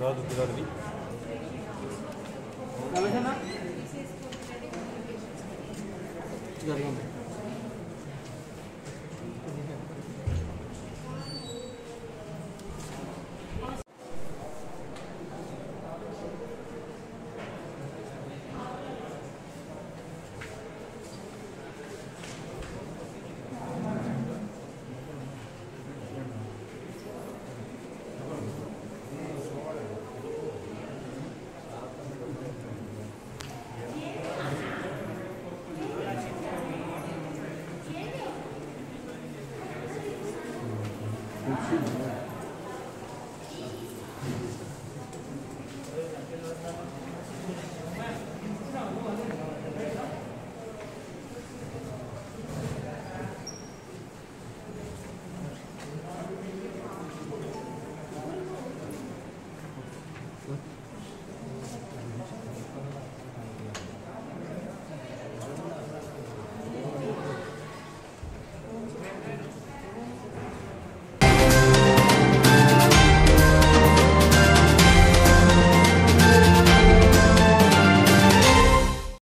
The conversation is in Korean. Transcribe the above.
나도 기다리니? 나가잖아? 기다리면 돼.